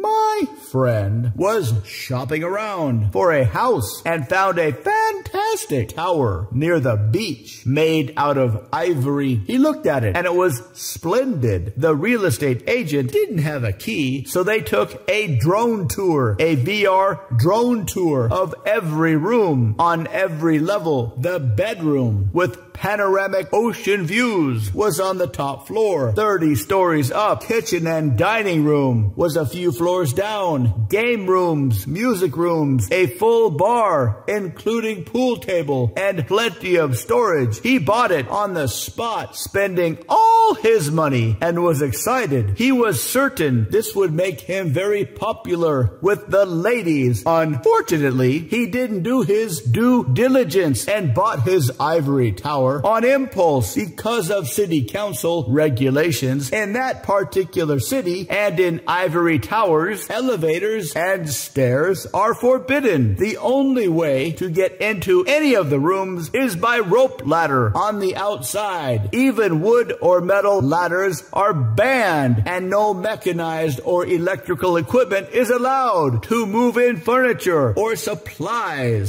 My friend was shopping around for a house and found a fantastic tower near the beach made out of ivory. He looked at it and it was splendid. The real estate agent didn't have a key, so they took a drone tour, a VR drone tour of every room on every level. The bedroom with panoramic ocean views was on the top floor, 30 stories up. Kitchen and dining room was a few floors down. Game rooms, music rooms, a full bar, including pool table and plenty of storage. He bought it on the spot, spending all his money and was excited. He was certain this would make him very popular with the ladies. Unfortunately, he didn't do his due diligence and bought his ivory tower on impulse because of city council regulations in that particular city and in ivory towers, elevators and stairs are forbidden. The only way to get into any of the rooms is by rope ladder on the outside. Even wood or metal ladders are banned and no mechanized or electrical equipment is allowed to move in furniture or supplies.